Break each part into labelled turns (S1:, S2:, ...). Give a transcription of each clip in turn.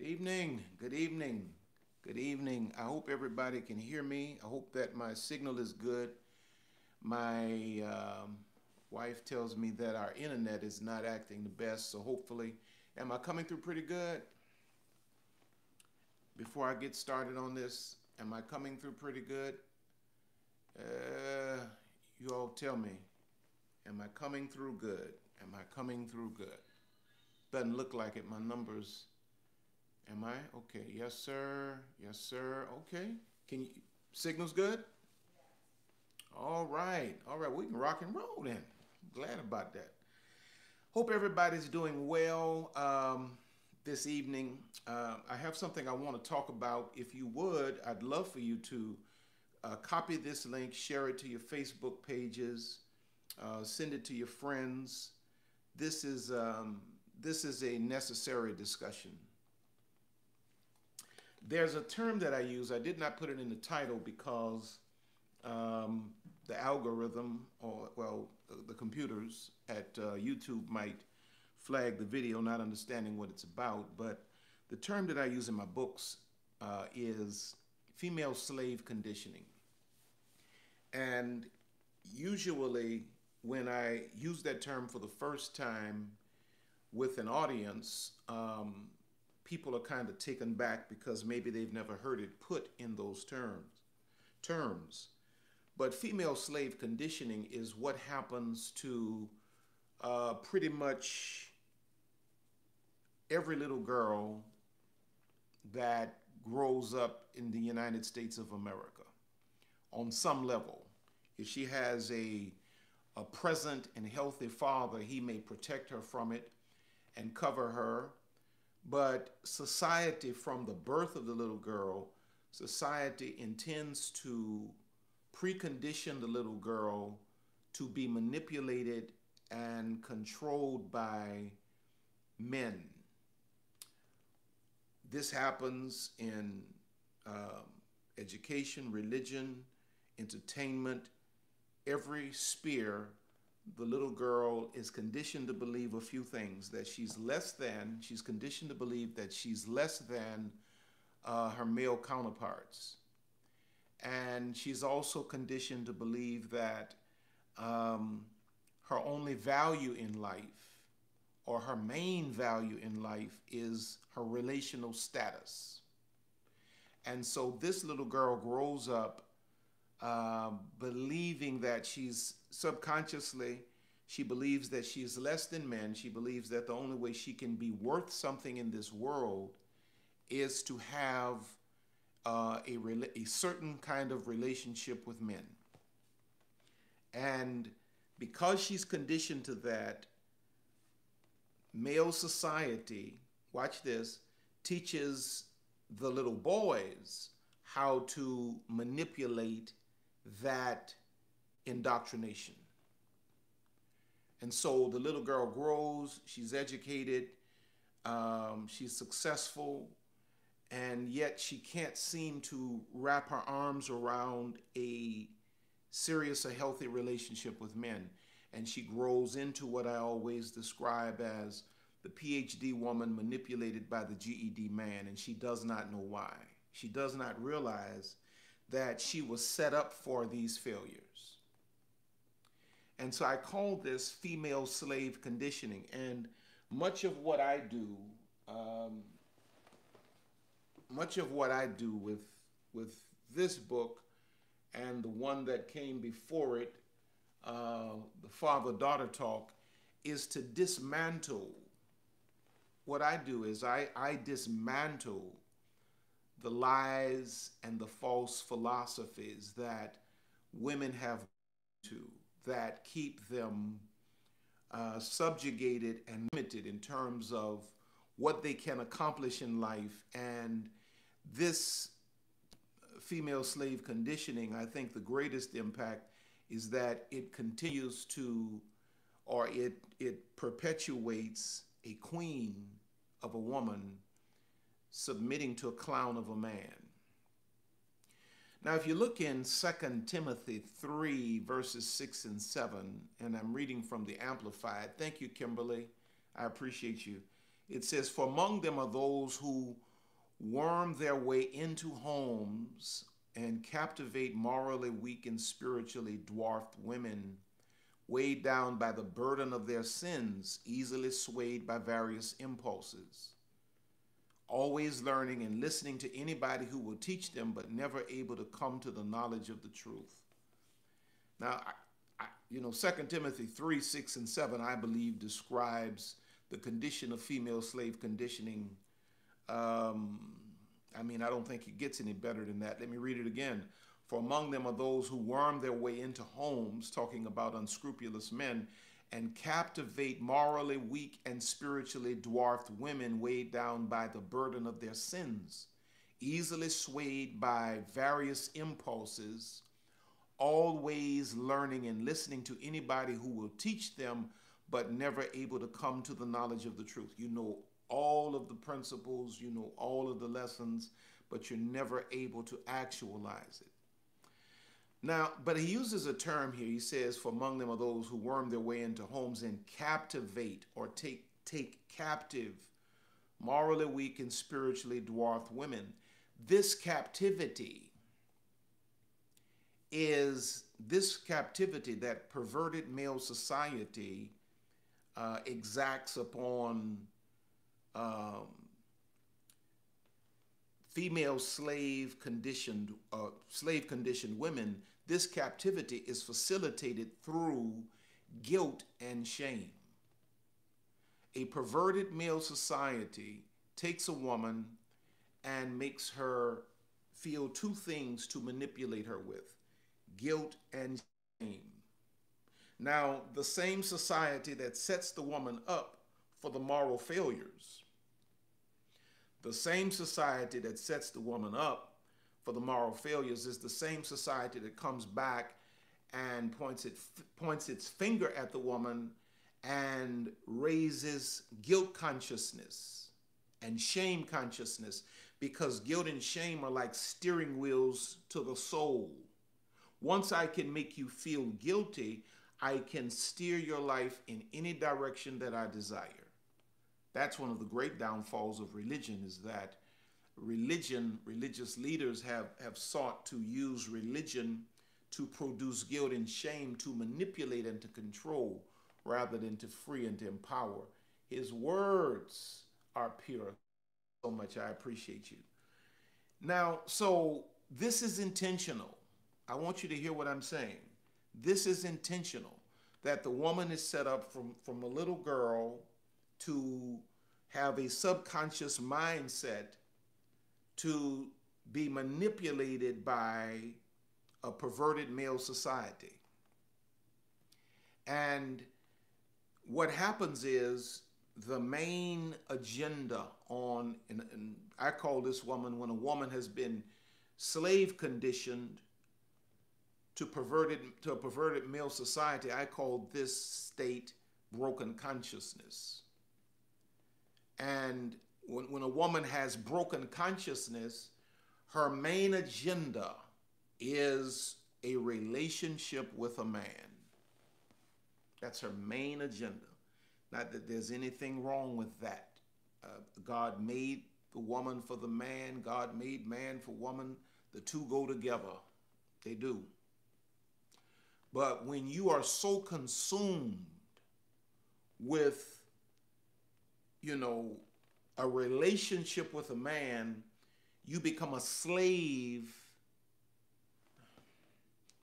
S1: Good evening. Good evening. Good evening. I hope everybody can hear me. I hope that my signal is good. My um, wife tells me that our internet is not acting the best, so hopefully, am I coming through pretty good? Before I get started on this, am I coming through pretty good? Uh, you all tell me. Am I coming through good? Am I coming through good? Doesn't look like it. My numbers. Am I? Okay. Yes, sir. Yes, sir. Okay. Can you signals good? All right. All right. We can rock and roll then. Glad about that. Hope everybody's doing well um, this evening. Uh, I have something I want to talk about. If you would, I'd love for you to uh, copy this link, share it to your Facebook pages, uh, send it to your friends. This is um, this is a necessary discussion. There's a term that I use. I did not put it in the title because um, the algorithm, or well, the computers at uh, YouTube might flag the video, not understanding what it's about. But the term that I use in my books uh, is female slave conditioning. And usually, when I use that term for the first time with an audience, um, people are kind of taken back because maybe they've never heard it put in those terms. Terms. But female slave conditioning is what happens to uh, pretty much every little girl that grows up in the United States of America on some level. If she has a, a present and healthy father, he may protect her from it and cover her. But society, from the birth of the little girl, society intends to precondition the little girl to be manipulated and controlled by men. This happens in um, education, religion, entertainment, every sphere. The little girl is conditioned to believe a few things that she's less than, she's conditioned to believe that she's less than uh, her male counterparts. And she's also conditioned to believe that um, her only value in life or her main value in life is her relational status. And so this little girl grows up uh, believing that she's subconsciously, she believes that she is less than men. She believes that the only way she can be worth something in this world is to have uh, a, a certain kind of relationship with men. And because she's conditioned to that, male society, watch this, teaches the little boys how to manipulate that indoctrination. And so the little girl grows, she's educated, um, she's successful, and yet she can't seem to wrap her arms around a serious, a healthy relationship with men. And she grows into what I always describe as the PhD woman manipulated by the GED man, and she does not know why. She does not realize that she was set up for these failures. And so I call this female slave conditioning. And much of what I do, um, much of what I do with, with this book and the one that came before it, uh, the father daughter talk, is to dismantle. What I do is I, I dismantle the lies and the false philosophies that women have to that keep them uh, subjugated and limited in terms of what they can accomplish in life. And this female slave conditioning, I think the greatest impact is that it continues to, or it, it perpetuates a queen of a woman submitting to a clown of a man. Now, if you look in 2 Timothy 3, verses 6 and 7, and I'm reading from the Amplified, thank you, Kimberly. I appreciate you. It says, For among them are those who worm their way into homes and captivate morally weak and spiritually dwarfed women, weighed down by the burden of their sins, easily swayed by various impulses, always learning and listening to anybody who will teach them, but never able to come to the knowledge of the truth. Now, I, I, you know, 2 Timothy 3 6 and 7, I believe, describes the condition of female slave conditioning. Um, I mean, I don't think it gets any better than that. Let me read it again. For among them are those who worm their way into homes, talking about unscrupulous men, and captivate morally weak and spiritually dwarfed women weighed down by the burden of their sins, easily swayed by various impulses, always learning and listening to anybody who will teach them, but never able to come to the knowledge of the truth. You know all of the principles, you know all of the lessons, but you're never able to actualize it. Now, but he uses a term here. He says, For among them are those who worm their way into homes and captivate or take, take captive morally weak and spiritually dwarfed women. This captivity is this captivity that perverted male society uh, exacts upon um, female slave conditioned uh, slave conditioned women this captivity is facilitated through guilt and shame a perverted male society takes a woman and makes her feel two things to manipulate her with guilt and shame now the same society that sets the woman up for the moral failures. The same society that sets the woman up for the moral failures is the same society that comes back and points, it, points its finger at the woman and raises guilt consciousness and shame consciousness because guilt and shame are like steering wheels to the soul. Once I can make you feel guilty, I can steer your life in any direction that I desire. That's one of the great downfalls of religion is that religion, religious leaders have, have sought to use religion to produce guilt and shame, to manipulate and to control rather than to free and to empower. His words are pure. So much I appreciate you. Now, so this is intentional. I want you to hear what I'm saying. This is intentional that the woman is set up from, from a little girl to have a subconscious mindset to be manipulated by a perverted male society. And what happens is the main agenda on, and, and, I call this woman when a woman has been slave conditioned to perverted to a perverted male society, I call this state broken consciousness. And when, when a woman has broken consciousness, her main agenda is a relationship with a man. That's her main agenda. Not that there's anything wrong with that. Uh, God made the woman for the man, God made man for woman. The two go together. They do. But when you are so consumed with you know, a relationship with a man, you become a slave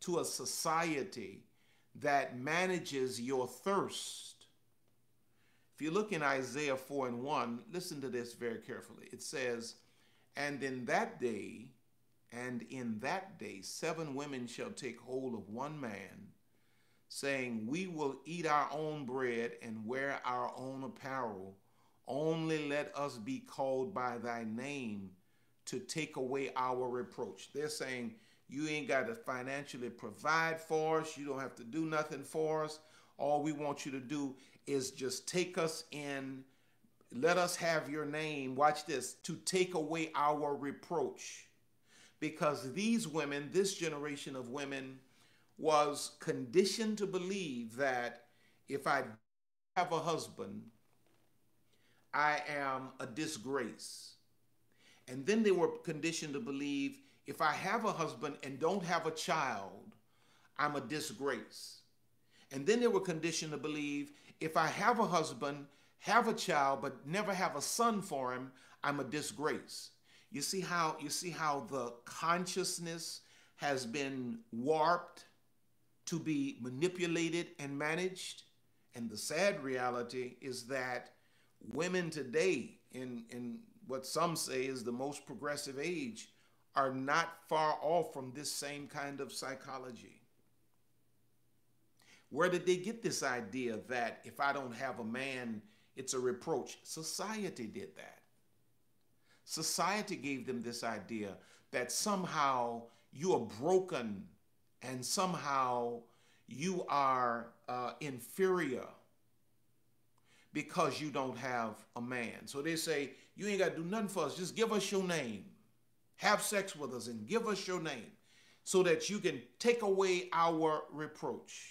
S1: to a society that manages your thirst. If you look in Isaiah 4 and 1, listen to this very carefully. It says, And in that day, and in that day, seven women shall take hold of one man, saying, We will eat our own bread and wear our own apparel only let us be called by thy name to take away our reproach. They're saying, you ain't got to financially provide for us. You don't have to do nothing for us. All we want you to do is just take us in. Let us have your name. Watch this to take away our reproach. Because these women, this generation of women, was conditioned to believe that if I have a husband, I am a disgrace. And then they were conditioned to believe if I have a husband and don't have a child, I'm a disgrace. And then they were conditioned to believe if I have a husband, have a child, but never have a son for him, I'm a disgrace. You see how you see how the consciousness has been warped to be manipulated and managed? And the sad reality is that women today, in, in what some say is the most progressive age, are not far off from this same kind of psychology. Where did they get this idea that if I don't have a man, it's a reproach? Society did that. Society gave them this idea that somehow you are broken and somehow you are uh, inferior because you don't have a man. So they say, You ain't got to do nothing for us. Just give us your name. Have sex with us and give us your name so that you can take away our reproach.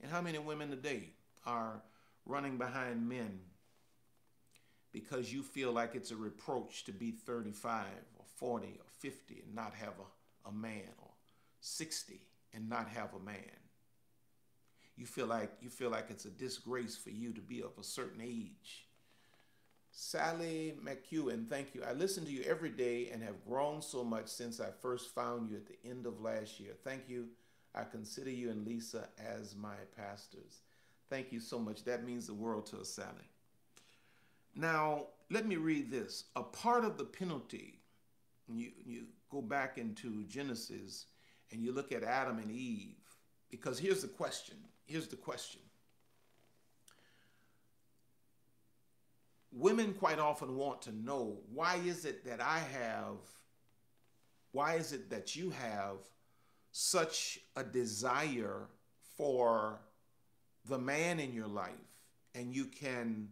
S1: And how many women today are running behind men because you feel like it's a reproach to be 35 or 40 or 50 and not have a, a man or 60 and not have a man? You feel like you feel like it's a disgrace for you to be of a certain age. Sally McEwen, thank you. I listen to you every day and have grown so much since I first found you at the end of last year. Thank you. I consider you and Lisa as my pastors. Thank you so much. That means the world to us, Sally. Now, let me read this. A part of the penalty, you, you go back into Genesis and you look at Adam and Eve, because here's the question. Here's the question. Women quite often want to know why is it that I have, why is it that you have such a desire for the man in your life and you can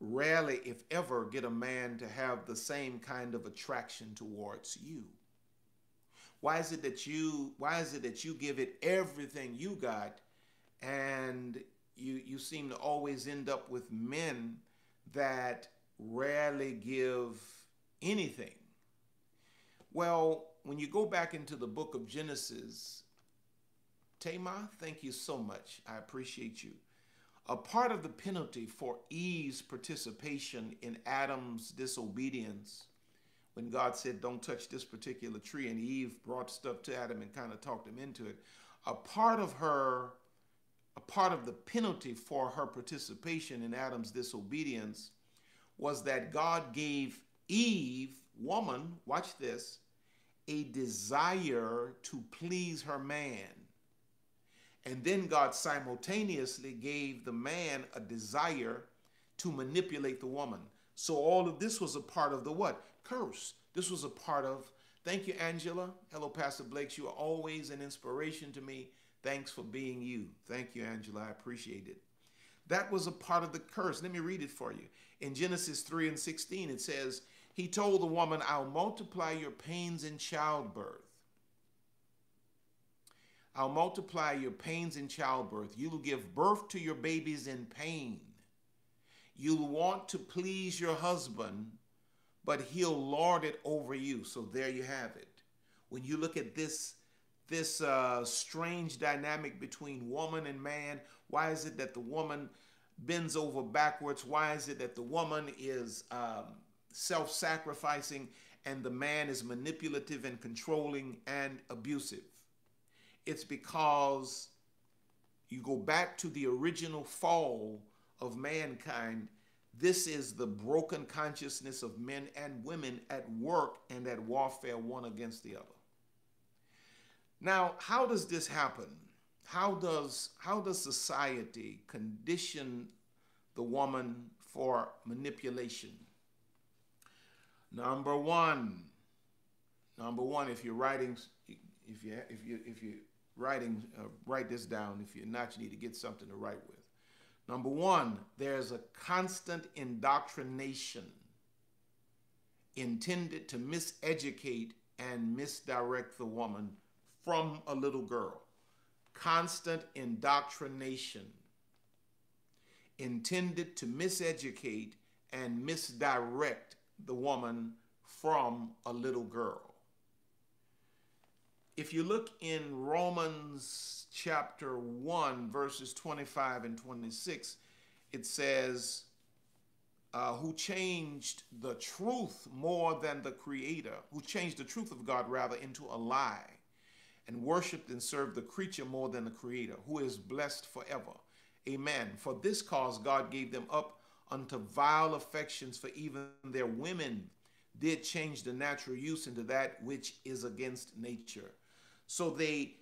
S1: rarely, if ever, get a man to have the same kind of attraction towards you? Why is it that you why is it that you give it everything you got and you you seem to always end up with men that rarely give anything? Well, when you go back into the book of Genesis, Tamar, thank you so much. I appreciate you. A part of the penalty for Eve's participation in Adam's disobedience, when God said, Don't touch this particular tree, and Eve brought stuff to Adam and kind of talked him into it, a part of her, a part of the penalty for her participation in Adam's disobedience was that God gave Eve, woman, watch this, a desire to please her man. And then God simultaneously gave the man a desire to manipulate the woman. So all of this was a part of the what? Curse. This was a part of, thank you, Angela. Hello, Pastor Blakes. You are always an inspiration to me. Thanks for being you. Thank you, Angela. I appreciate it. That was a part of the curse. Let me read it for you. In Genesis 3 and 16, it says, He told the woman, I'll multiply your pains in childbirth. I'll multiply your pains in childbirth. You will give birth to your babies in pain. You'll want to please your husband, but he'll lord it over you. So there you have it. When you look at this, this uh, strange dynamic between woman and man, why is it that the woman bends over backwards? Why is it that the woman is um, self sacrificing and the man is manipulative and controlling and abusive? It's because you go back to the original fall of mankind. This is the broken consciousness of men and women at work and at warfare one against the other. Now, how does this happen? How does how does society condition the woman for manipulation? Number one, number one, if you're writing, if you if you if you writing, uh, write this down. If you're not, you need to get something to write with. Number one, there's a constant indoctrination intended to miseducate and misdirect the woman from a little girl. Constant indoctrination intended to miseducate and misdirect the woman from a little girl. If you look in Romans chapter 1, verses 25 and 26, it says, uh, who changed the truth more than the creator, who changed the truth of God rather into a lie, and worshiped and served the creature more than the creator, who is blessed forever. Amen. For this cause God gave them up unto vile affections, for even their women did change the natural use into that which is against nature. So they,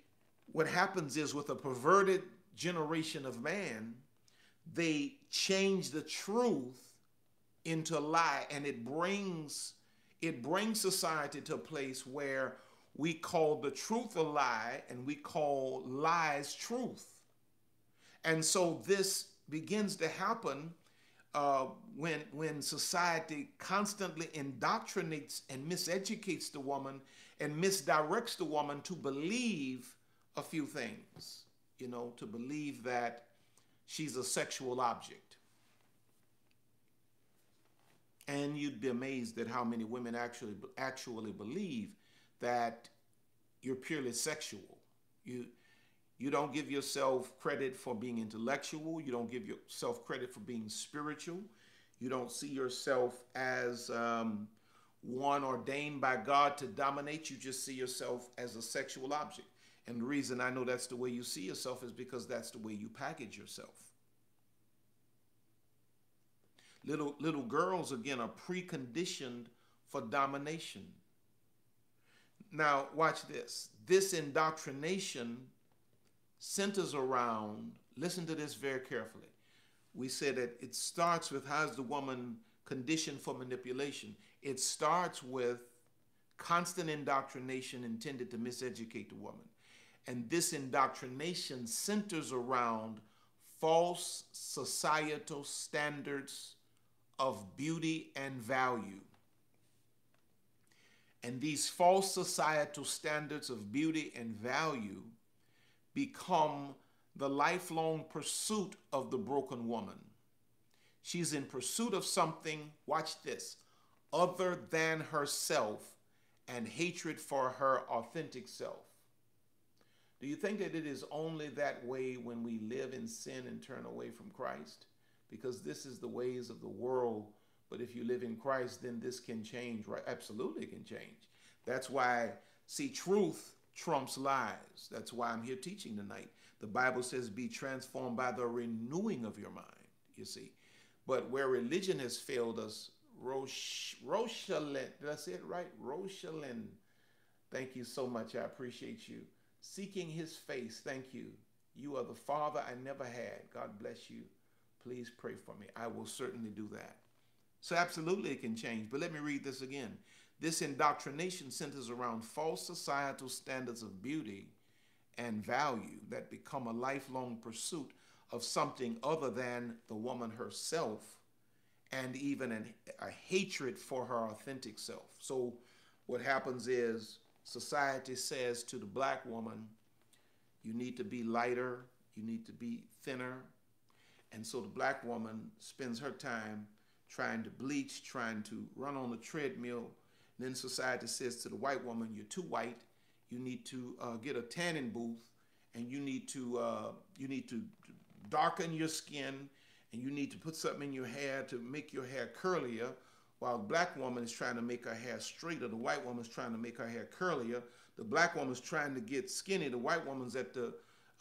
S1: what happens is with a perverted generation of man, they change the truth into a lie and it brings it brings society to a place where we call the truth a lie and we call lies truth. And so this begins to happen uh, when when society constantly indoctrinates and miseducates the woman and misdirects the woman to believe a few things you know to believe that she's a sexual object. And you'd be amazed at how many women actually actually believe that you're purely sexual. You you don't give yourself credit for being intellectual. You don't give yourself credit for being spiritual. You don't see yourself as um, one ordained by God to dominate. You just see yourself as a sexual object. And the reason I know that's the way you see yourself is because that's the way you package yourself. Little, little girls, again, are preconditioned for domination. Now, watch this. This indoctrination centers around, listen to this very carefully. We said that it starts with how's the woman conditioned for manipulation? It starts with constant indoctrination intended to miseducate the woman. And this indoctrination centers around false societal standards of beauty and value. And these false societal standards of beauty and value become the lifelong pursuit of the broken woman. She's in pursuit of something, watch this, other than herself and hatred for her authentic self. Do you think that it is only that way when we live in sin and turn away from Christ? because this is the ways of the world. But if you live in Christ, then this can change, right? Absolutely can change. That's why, see, truth trumps lies. That's why I'm here teaching tonight. The Bible says, be transformed by the renewing of your mind, you see. But where religion has failed us, Rosh, did I say it right? Roshalin. Thank you so much. I appreciate you. Seeking his face, thank you. You are the father I never had. God bless you please pray for me. I will certainly do that. So, absolutely, it can change. But let me read this again. This indoctrination centers around false societal standards of beauty and value that become a lifelong pursuit of something other than the woman herself and even an, a hatred for her authentic self. So, what happens is society says to the black woman, you need to be lighter, you need to be thinner, and so the black woman spends her time trying to bleach, trying to run on the treadmill. And then society says to the white woman, You're too white. You need to uh, get a tanning booth and you need to uh, you need to darken your skin and you need to put something in your hair to make your hair curlier while the black woman is trying to make her hair straighter the white woman is trying to make her hair curlier the black woman is trying to get skinny the white woman's at the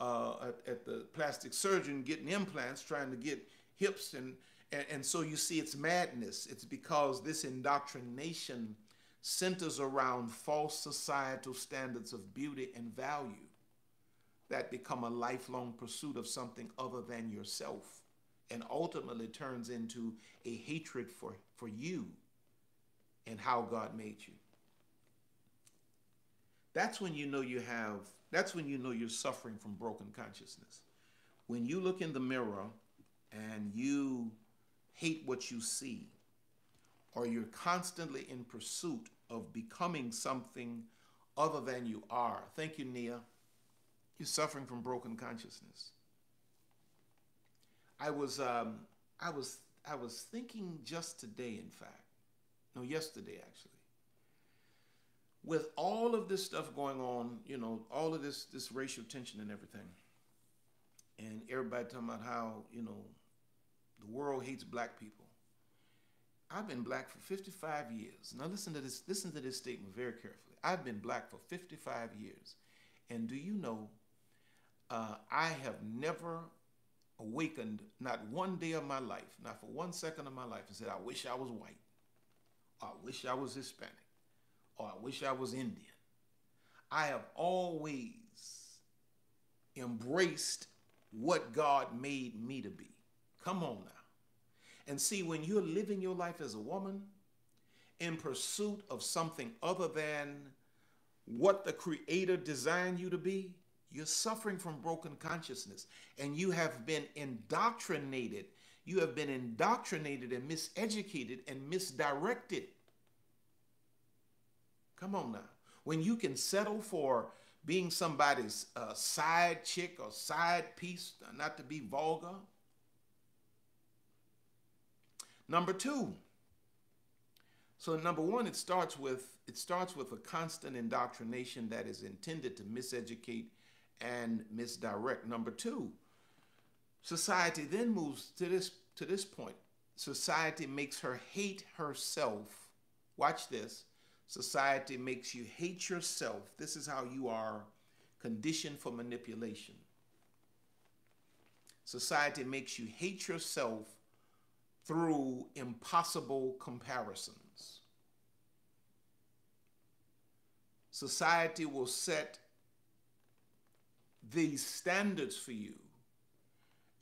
S1: uh, at, at, the plastic surgeon getting implants, trying to get hips. And, and, and so you see it's madness. It's because this indoctrination centers around false societal standards of beauty and value that become a lifelong pursuit of something other than yourself and ultimately turns into a hatred for, for you and how God made you. That's when you know you have that's when you know you're suffering from broken consciousness. When you look in the mirror and you hate what you see, or you're constantly in pursuit of becoming something other than you are. Thank you, Nia. You're suffering from broken consciousness. I was, um, I was, I was thinking just today, in fact, no, yesterday actually, with all of this stuff going on, you know, all of this this racial tension and everything, and everybody talking about how you know the world hates black people. I've been black for 55 years. Now listen to this. Listen to this statement very carefully. I've been black for 55 years, and do you know? Uh, I have never awakened, not one day of my life, not for one second of my life, and said, "I wish I was white," or "I wish I was Hispanic." or I wish I was Indian. I have always embraced what God made me to be. Come on now. And see, when you're living your life as a woman in pursuit of something other than what the Creator designed you to be, you're suffering from broken consciousness and you have been indoctrinated. You have been indoctrinated and miseducated and misdirected Come on now. When you can settle for being somebody's uh, side chick or side piece, not to be vulgar. Number two. So number one, it starts with it starts with a constant indoctrination that is intended to miseducate and misdirect. Number two, society then moves to this to this point. Society makes her hate herself. Watch this Society makes you hate yourself. This is how you are conditioned for manipulation. Society makes you hate yourself through impossible comparisons. Society will set these standards for you,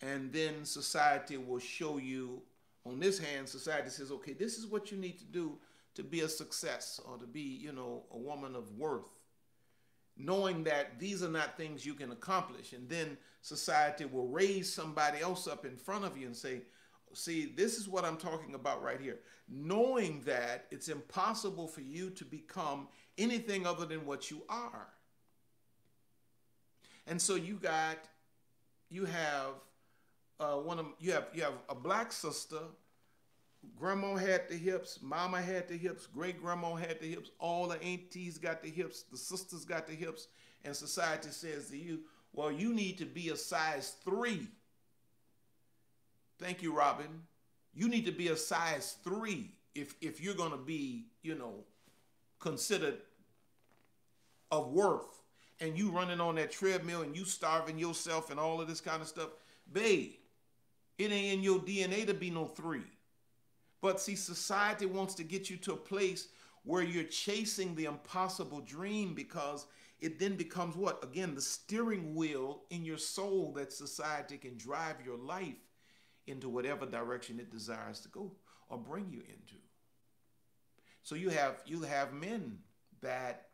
S1: and then society will show you on this hand, society says, okay, this is what you need to do to be a success or to be, you know, a woman of worth. Knowing that these are not things you can accomplish. And then society will raise somebody else up in front of you and say, see, this is what I'm talking about right here. Knowing that it's impossible for you to become anything other than what you are. And so you got, you have uh, one of you have you have a black sister Grandma had the hips, mama had the hips, great grandma had the hips, all the aunties got the hips, the sisters got the hips, and society says to you, well, you need to be a size three. Thank you, Robin. You need to be a size three if, if you're going to be, you know, considered of worth. And you running on that treadmill and you starving yourself and all of this kind of stuff. Babe, it ain't in your DNA to be no three. But see, society wants to get you to a place where you're chasing the impossible dream because it then becomes what? Again, the steering wheel in your soul that society can drive your life into whatever direction it desires to go or bring you into. So you have you have men that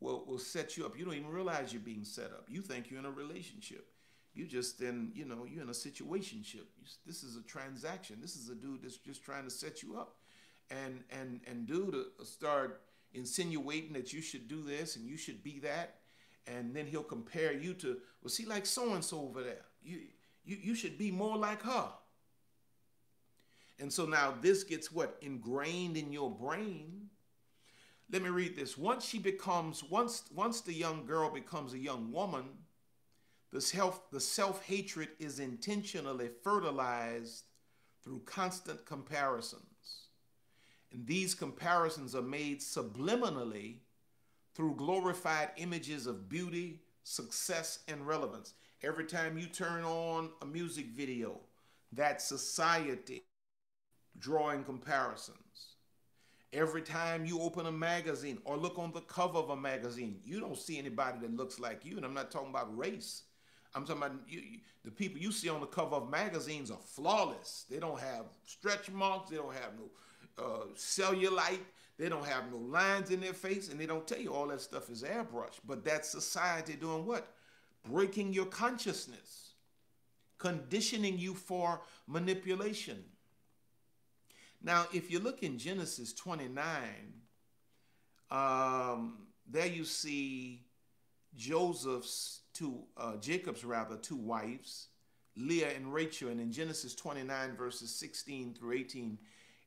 S1: will, will set you up. You don't even realize you're being set up. You think you're in a relationship you just then you know you're in a situationship this is a transaction this is a dude that's just trying to set you up and and and dude uh, start insinuating that you should do this and you should be that and then he'll compare you to well see like so and so over there you you you should be more like her and so now this gets what ingrained in your brain let me read this once she becomes once once the young girl becomes a young woman the self, the self-hatred is intentionally fertilized through constant comparisons. And these comparisons are made subliminally through glorified images of beauty, success, and relevance. Every time you turn on a music video, that society drawing comparisons. Every time you open a magazine or look on the cover of a magazine, you don't see anybody that looks like you. And I'm not talking about race. I'm talking about you, you, the people you see on the cover of magazines are flawless. They don't have stretch marks. They don't have no uh, cellulite. They don't have no lines in their face, and they don't tell you all that stuff is airbrush. But that's society doing what? Breaking your consciousness, conditioning you for manipulation. Now, if you look in Genesis 29, um, there you see Joseph's two, uh, Jacob's rather, two wives, Leah and Rachel. And in Genesis 29, verses 16 through 18,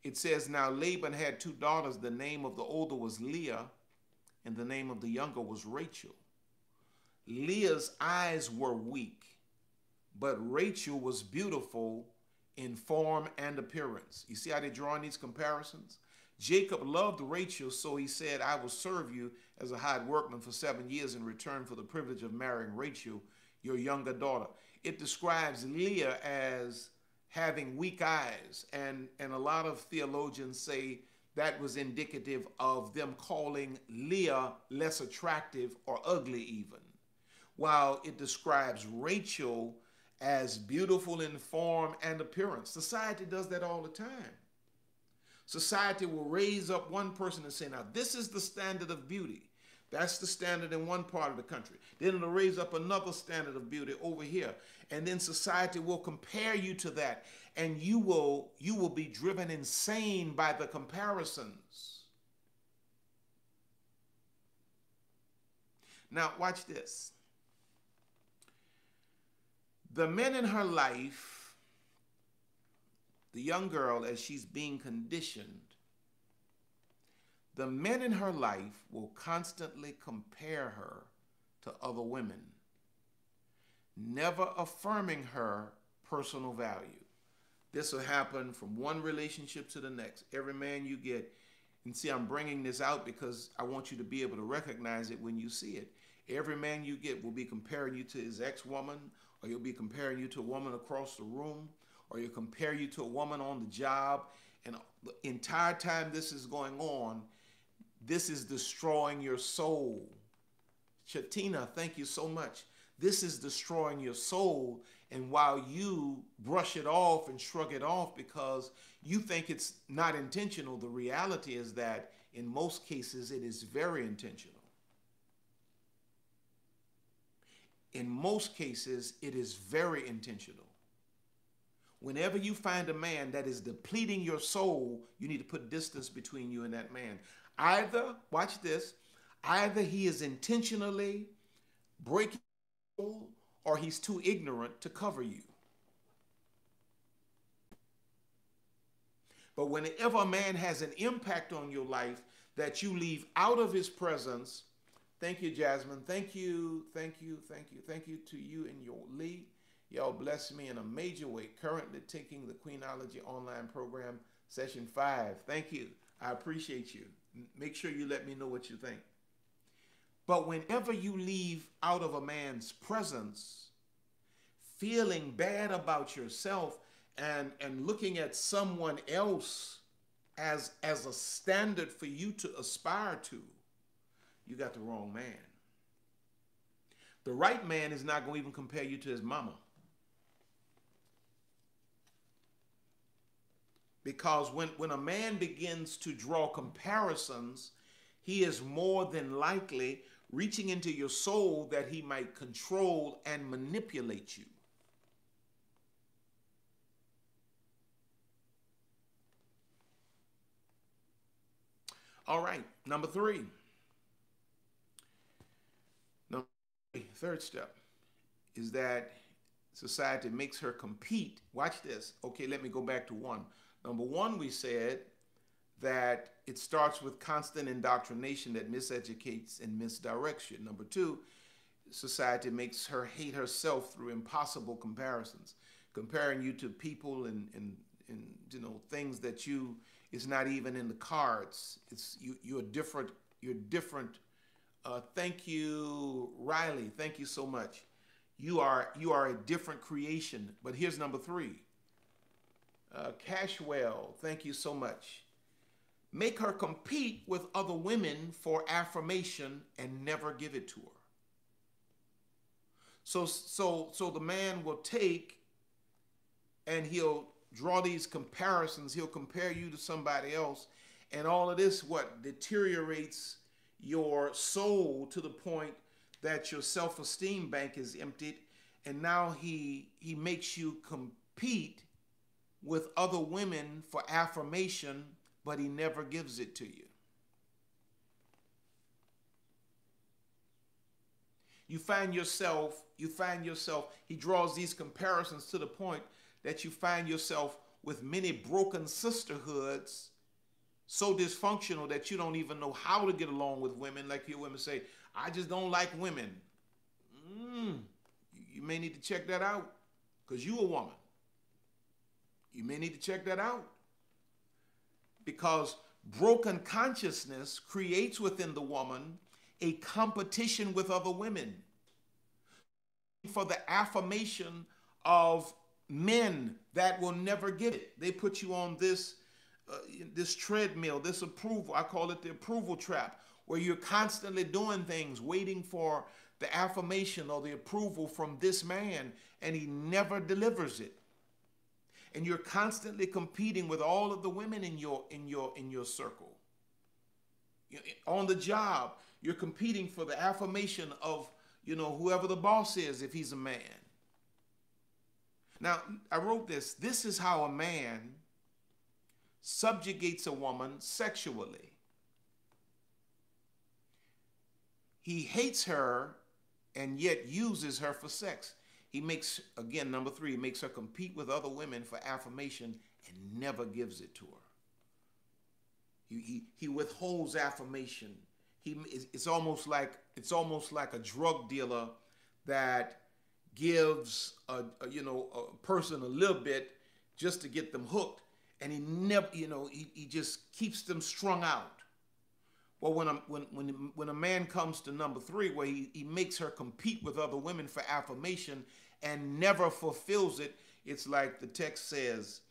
S1: it says, Now Laban had two daughters. The name of the older was Leah, and the name of the younger was Rachel. Leah's eyes were weak, but Rachel was beautiful in form and appearance. You see how they're drawing these comparisons? Jacob loved Rachel, so he said, I will serve you as a hired workman for seven years in return for the privilege of marrying Rachel, your younger daughter. It describes Leah as having weak eyes, and, and a lot of theologians say that was indicative of them calling Leah less attractive or ugly, even. While it describes Rachel as beautiful in form and appearance. Society does that all the time. Society will raise up one person and say, now, this is the standard of beauty. That's the standard in one part of the country. Then it'll raise up another standard of beauty over here. And then society will compare you to that. And you will, you will be driven insane by the comparisons. Now, watch this. The men in her life, the young girl, as she's being conditioned, the men in her life will constantly compare her to other women, never affirming her personal value. This will happen from one relationship to the next. Every man you get, and see, I'm bringing this out because I want you to be able to recognize it when you see it. Every man you get will be comparing you to his ex woman, or he'll be comparing you to a woman across the room, or you'll compare you to a woman on the job. And the entire time this is going on, this is destroying your soul. Chatina, thank you so much. This is destroying your soul. And while you brush it off and shrug it off because you think it's not intentional, the reality is that in most cases it is very intentional. In most cases, it is very intentional. Whenever you find a man that is depleting your soul, you need to put distance between you and that man. Either, watch this, either he is intentionally breaking or he's too ignorant to cover you. But whenever a man has an impact on your life that you leave out of his presence, thank you, Jasmine. Thank you, thank you, thank you, thank you to you and your lead. Y'all bless me in a major way. Currently taking the Queenology online program, session five. Thank you. I appreciate you. Make sure you let me know what you think. But whenever you leave out of a man's presence, feeling bad about yourself and, and looking at someone else as, as a standard for you to aspire to, you got the wrong man. The right man is not going to even compare you to his mama. Because when, when a man begins to draw comparisons, he is more than likely reaching into your soul that he might control and manipulate you. All right, number three. Number three, third step is that society makes her compete. Watch this. Okay, let me go back to one. Number one, we said that it starts with constant indoctrination that miseducates and misdirects Number two, society makes her hate herself through impossible comparisons, comparing you to people and, and, and you know things that you is not even in the cards. It's you you're different. You're different. Uh, thank you, Riley. Thank you so much. You are you are a different creation. But here's number three. Uh, Cashwell, thank you so much. Make her compete with other women for affirmation and never give it to her. So, so, so the man will take and he'll draw these comparisons. He'll compare you to somebody else. And all of this, what deteriorates your soul to the point that your self-esteem bank is emptied. And now he, he makes you compete with other women for affirmation, but he never gives it to you. You find yourself, you find yourself, he draws these comparisons to the point that you find yourself with many broken sisterhoods so dysfunctional that you don't even know how to get along with women. Like your women say, I just don't like women. Mm, you may need to check that out because you a woman. You may need to check that out because broken consciousness creates within the woman a competition with other women for the affirmation of men that will never get it. They put you on this uh, this treadmill, this approval. I call it the approval trap, where you're constantly doing things, waiting for the affirmation or the approval from this man, and he never delivers it. And you're constantly competing with all of the women in your in your in your circle. On the job, you're competing for the affirmation of you know whoever the boss is if he's a man. Now, I wrote this. This is how a man subjugates a woman sexually. He hates her and yet uses her for sex. He makes, again, number three, he makes her compete with other women for affirmation and never gives it to her. He, he, he withholds affirmation. He, it's almost like it's almost like a drug dealer that gives a, a, you know a person a little bit just to get them hooked and he never you know he, he just keeps them strung out. Well when a, when, when, when a man comes to number three where he, he makes her compete with other women for affirmation and never fulfills it it's like the text says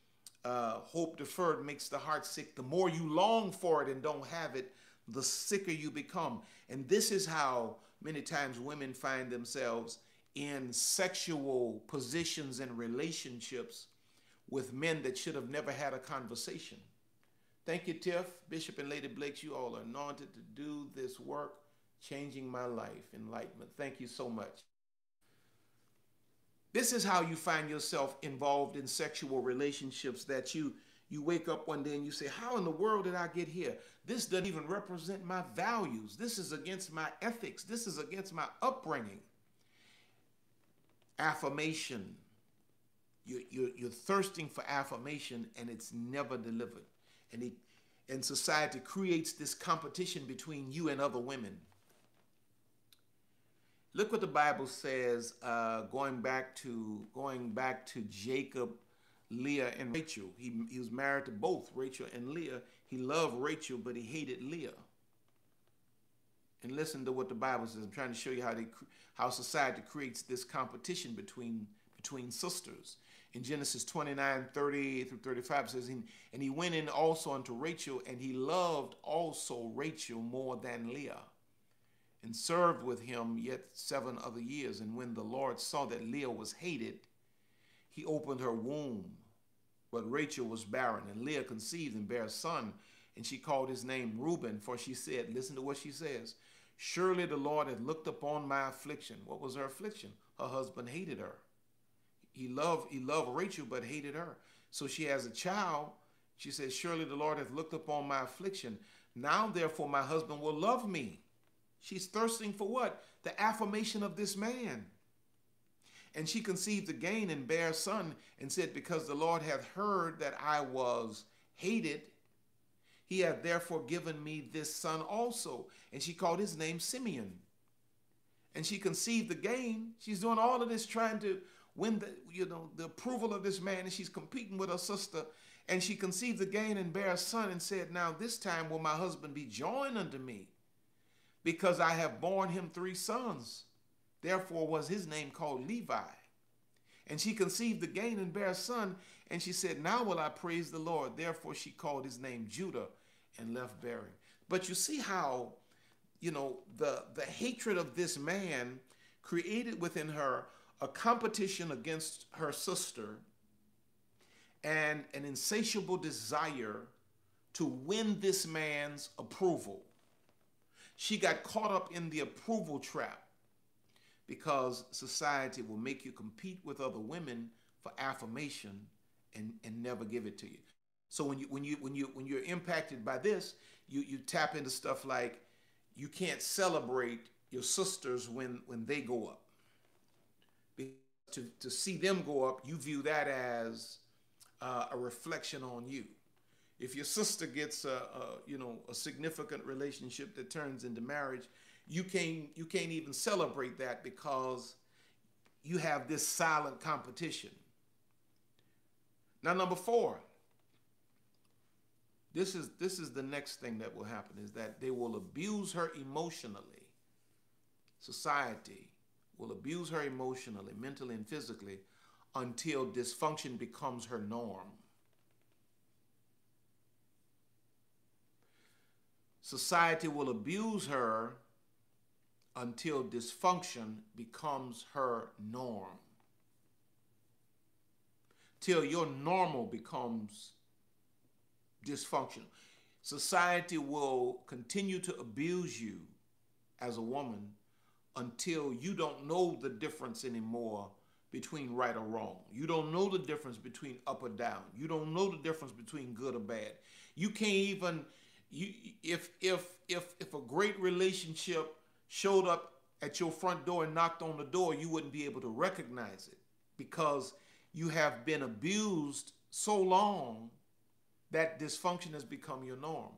S1: uh, hope deferred makes the heart sick. The more you long for it and don't have it the sicker you become. And this is how many times women find themselves in sexual positions and relationships with men that should have never had a conversation. Thank you, Tiff, Bishop and Lady Blakes. You all are anointed to do this work, changing my life, enlightenment. Thank you so much. This is how you find yourself involved in sexual relationships that you you wake up one day and you say, How in the world did I get here? This doesn't even represent my values. This is against my ethics. This is against my upbringing affirmation. You, you, you're thirsting for affirmation and it's never delivered. And, it, and society creates this competition between you and other women. Look what the Bible says, uh, going back to going back to Jacob, Leah, and Rachel. He, he was married to both Rachel and Leah. He loved Rachel, but he hated Leah and listen to what the Bible says. I'm trying to show you how they how society creates this competition between between sisters. In Genesis 29, 30 through 35 says, and he went in also unto Rachel, and he loved also Rachel more than Leah, and served with him yet seven other years. And when the Lord saw that Leah was hated, he opened her womb. But Rachel was barren, and Leah conceived and bare a son, and she called his name Reuben, for she said, listen to what she says, Surely the Lord hath looked upon my affliction. What was her affliction? Her husband hated her. He loved, he loved Rachel, but hated her. So she has a child. She says, Surely the Lord hath looked upon my affliction. Now, therefore, my husband will love me. She's thirsting for what? The affirmation of this man. And she conceived again and bare a son, and said, Because the Lord hath heard that I was hated, he hath therefore given me this son also. And she called his name Simeon. And she conceived again. She's doing all of this trying to win the, you know, the approval of this man. And she's competing with her sister. And she conceived again and bare a son and said, Now this time will my husband be joined unto me, because I have borne him three sons. Therefore was his name called Levi. And she conceived again and bare a son, and she said, Now will I praise the Lord. Therefore she called his name Judah and left bearing. But you see how, you know, the, the hatred of this man created within her a competition against her sister and an insatiable desire to win this man's approval. She got caught up in the approval trap because society will make you compete with other women for affirmation and, and never give it to you. So when you when you when you when you're impacted by this, you you tap into stuff like you can't celebrate your sisters when when they go up. To, to see them go up, you view that as uh, a reflection on you. If your sister gets a, a you know a significant relationship that turns into marriage, you can't you can't even celebrate that because you have this silent competition. Now, number four, this is this is the next thing that will happen is that they will abuse her emotionally. Society will abuse her emotionally, mentally, and physically until dysfunction becomes her norm. Society will abuse her until dysfunction becomes her norm. Till your normal becomes dysfunctional. Society will continue to abuse you as a woman until you don't know the difference anymore between right or wrong. You don't know the difference between up or down. You don't know the difference between good or bad. You can't even you if if if if a great relationship showed up at your front door and knocked on the door, you wouldn't be able to recognize it because you have been abused so long that dysfunction has become your norm.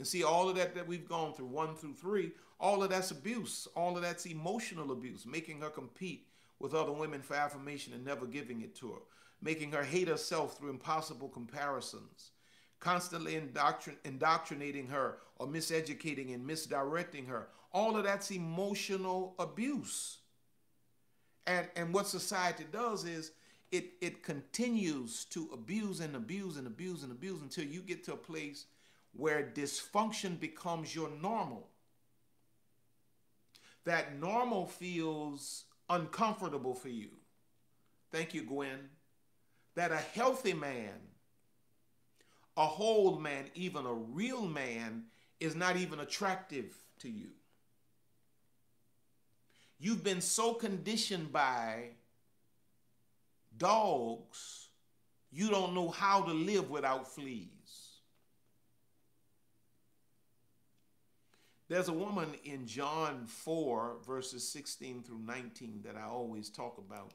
S1: And see, all of that that we've gone through, one through three, all of that's abuse. All of that's emotional abuse, making her compete with other women for affirmation and never giving it to her, making her hate herself through impossible comparisons, constantly indoctrin- indoctrinating her or miseducating and misdirecting her. All of that's emotional abuse. And, and what society does is it, it continues to abuse and abuse and abuse and abuse until you get to a place where dysfunction becomes your normal. That normal feels uncomfortable for you. Thank you, Gwen. That a healthy man, a whole man, even a real man, is not even attractive to you. You've been so conditioned by dogs, you don't know how to live without fleas. There's a woman in John 4, verses 16 through 19, that I always talk about,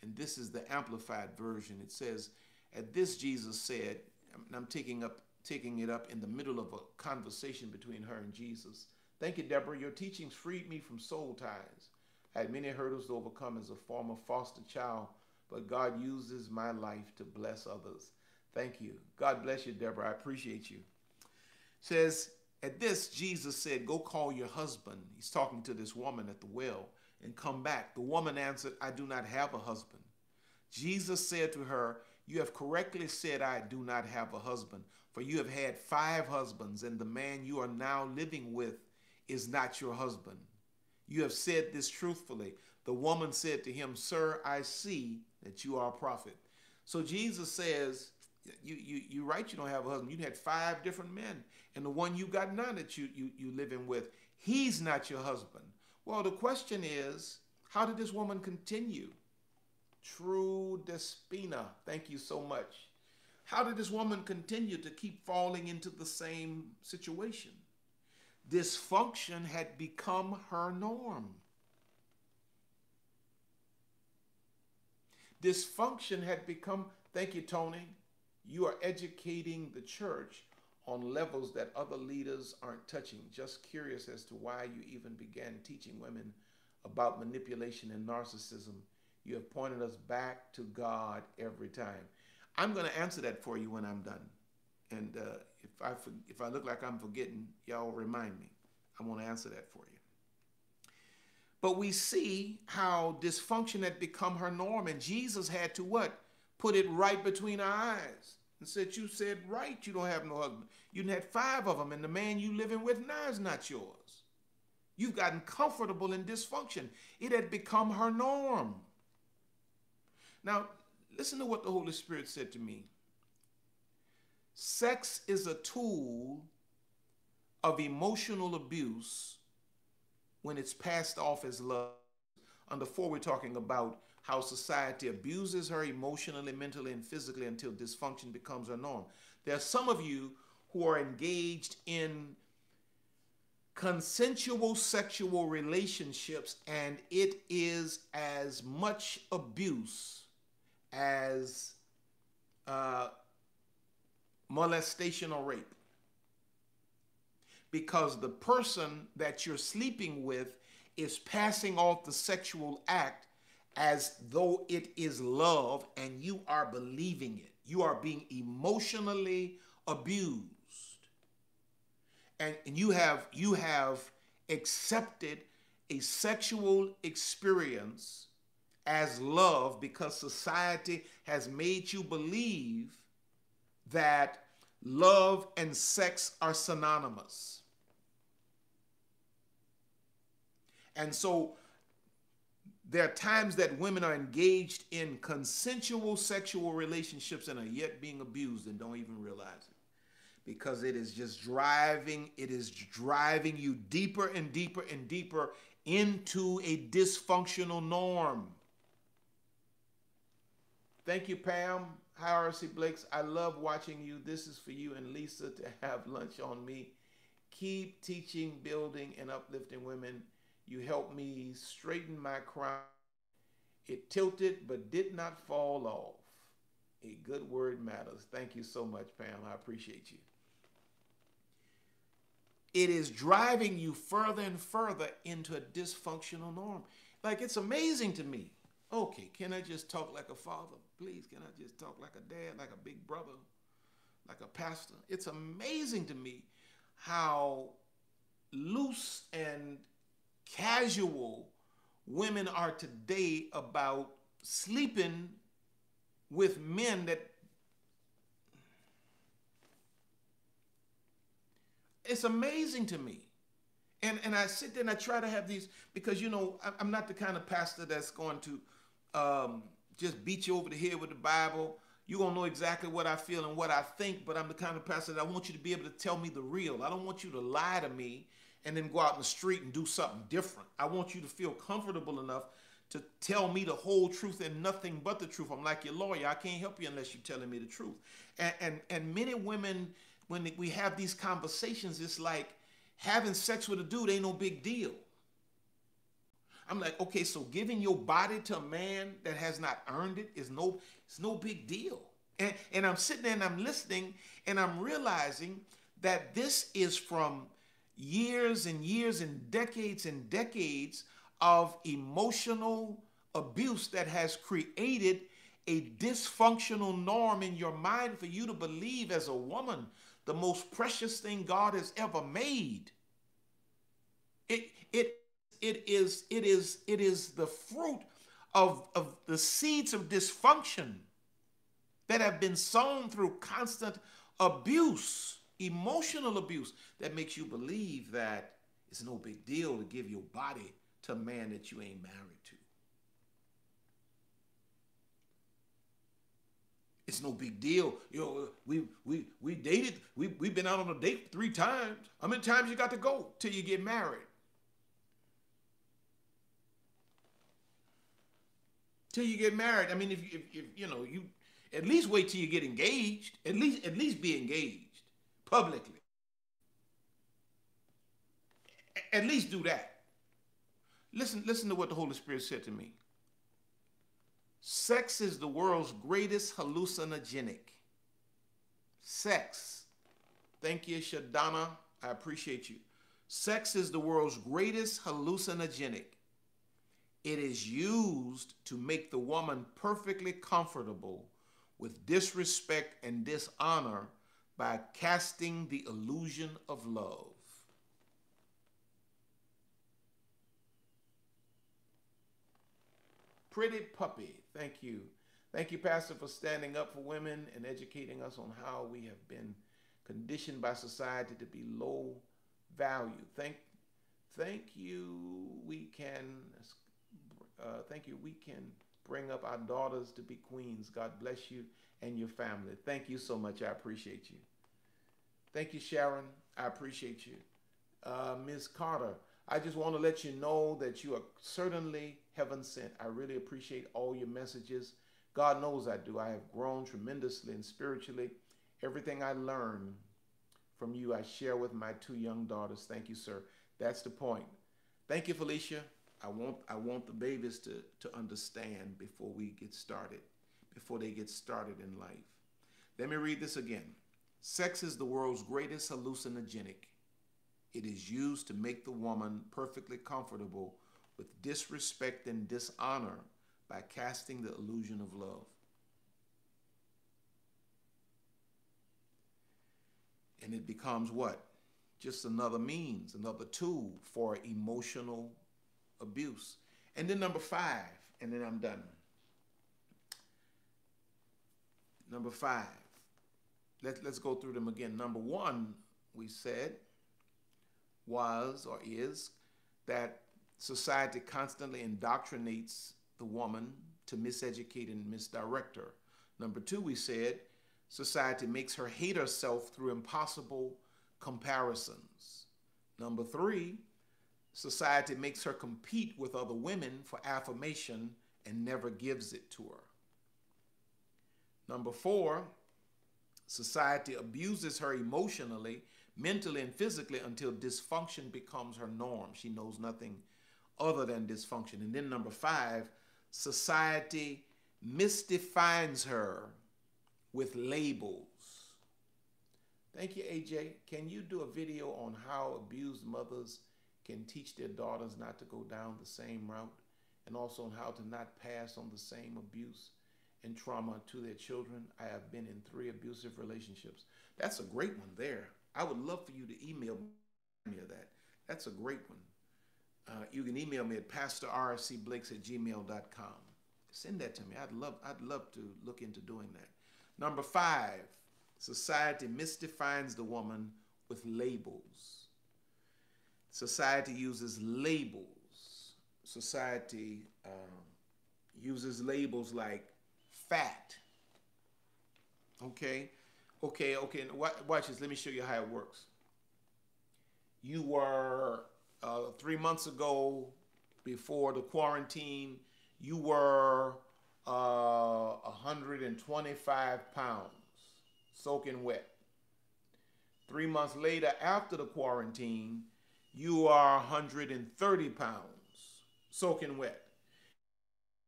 S1: and this is the amplified version. It says, At this, Jesus said, and I'm taking up taking it up in the middle of a conversation between her and Jesus. Thank you, Deborah. Your teachings freed me from soul ties. I had many hurdles to overcome as a former foster child, but God uses my life to bless others. Thank you. God bless you, Deborah. I appreciate you. Says, at this, Jesus said, Go call your husband. He's talking to this woman at the well and come back. The woman answered, I do not have a husband. Jesus said to her, You have correctly said, I do not have a husband, for you have had five husbands, and the man you are now living with is not your husband. You have said this truthfully. The woman said to him, Sir, I see that you are a prophet. So Jesus says, you, you, you're right, you don't have a husband. You had five different men, and the one you got now that you, you, you living with, he's not your husband. Well, the question is, how did this woman continue? True Despina, thank you so much. How did this woman continue to keep falling into the same situation? Dysfunction had become her norm. Dysfunction had become, thank you, Tony, you are educating the church on levels that other leaders aren't touching. Just curious as to why you even began teaching women about manipulation and narcissism. You have pointed us back to God every time. I'm going to answer that for you when I'm done. And uh, if I if I look like I'm forgetting, y'all remind me. I'm going to answer that for you. But we see how dysfunction had become her norm, and Jesus had to what? Put it right between our eyes and said, You said right, you don't have no husband. You had five of them, and the man you living with now is not yours. You've gotten comfortable in dysfunction. It had become her norm. Now, listen to what the Holy Spirit said to me. Sex is a tool of emotional abuse when it's passed off as love. Under four, we're talking about how society abuses her emotionally, mentally, and physically until dysfunction becomes her norm. There are some of you who are engaged in consensual sexual relationships, and it is as much abuse as uh, molestation or rape. Because the person that you're sleeping with is passing off the sexual act as though it is love and you are believing it. You are being emotionally abused. And, and you have you have accepted a sexual experience as love because society has made you believe that love and sex are synonymous. And so there are times that women are engaged in consensual sexual relationships and are yet being abused and don't even realize it. Because it is just driving it is driving you deeper and deeper and deeper into a dysfunctional norm. Thank you pam. Hi rc blakes. I love watching you. This is for you and lisa to have lunch on me. Keep teaching building and uplifting women you helped me straighten my crown it tilted but did not fall off a good word matters thank you so much pam i appreciate you it is driving you further and further into a dysfunctional norm. Like it's amazing to me. Okay, can I just talk like a father? Please, can I just talk like a dad, like a big brother, like a pastor? It's amazing to me how loose and casual women are today about sleeping with men that it's amazing to me. And, and I sit there and I try to have these because you know I'm not the kind of pastor that's going to um, just beat you over the head with the Bible. You're gonna know exactly what I feel and what I think, but I'm the kind of pastor that I want you to be able to tell me the real. I don't want you to lie to me and then go out in the street and do something different. I want you to feel comfortable enough to tell me the whole truth and nothing but the truth. I'm like your lawyer. I can't help you unless you're telling me the truth. And and, and many women when we have these conversations, it's like having sex with a dude ain't no big deal. I'm like, okay, so giving your body to a man that has not earned it is no, it's no big deal. And, and I'm sitting there and I'm listening and I'm realizing that this is from years and years and decades and decades of emotional abuse that has created a dysfunctional norm in your mind for you to believe as a woman the most precious thing God has ever made. It, it, it, is, it, is, it is the fruit of, of the seeds of dysfunction that have been sown through constant abuse, emotional abuse, that makes you believe that it's no big deal to give your body to a man that you ain't married to. It's no big deal. You know, we we we dated. We we've been out on a date three times. How many times you got to go till you get married? Till you get married. I mean, if, if, if you know you at least wait till you get engaged. At least at least be engaged publicly. At least do that. Listen listen to what the Holy Spirit said to me. Sex is the world's greatest hallucinogenic. Sex. Thank you, Shadana. I appreciate you. Sex is the world's greatest hallucinogenic. It is used to make the woman perfectly comfortable with disrespect and dishonor by casting the illusion of love. Pretty puppy. Thank you. Thank you, Pastor, for standing up for women and educating us on how we have been conditioned by society to be low value. Thank, thank you. We can, uh, thank you. We can bring up our daughters to be queens. God bless you and your family. Thank you so much. I appreciate you. Thank you, Sharon. I appreciate you. Uh, Ms. Carter, I just want to let you know that you are certainly heaven sent. I really appreciate all your messages. God knows I do. I have grown tremendously and spiritually. Everything I learn from you, I share with my two young daughters. Thank you, sir. That's the point. Thank you, Felicia. I want I want the babies to to understand before we get started, before they get started in life. Let me read this again. Sex is the world's greatest hallucinogenic. It is used to make the woman perfectly comfortable with disrespect and dishonor by casting the illusion of love. And it becomes what? Just another means, another tool for emotional abuse. And then number five, and then I'm done. Number five, let, let's go through them again. Number one, we said, was or is that society constantly indoctrinates the woman to miseducate and misdirect her. Number two, we said society makes her hate herself through impossible comparisons. Number three, society makes her compete with other women for affirmation and never gives it to her. Number four, society abuses her emotionally, mentally, and physically until dysfunction becomes her norm. She knows nothing other than dysfunction. And then number five, society misdefines her with labels. Thank you, AJ. Can you do a video on how abused mothers can teach their daughters not to go down the same route and also on how to not pass on the same abuse and trauma to their children? I have been in three abusive relationships. That's a great one there. I would love for you to email me of that. That's a great one. Uh, you can email me at pastorrcblakes at gmail.com. Send that to me. I'd love, I'd love to look into doing that. Number five, society misdefines the woman with labels. Society uses labels. Society uh, uses labels like fat. Okay? Okay, okay. Watch this. Let me show you how it works. You were uh, three months ago, before the quarantine, you were uh, 125 pounds, soaking wet. Three months later, after the quarantine, you are 130 pounds, soaking wet.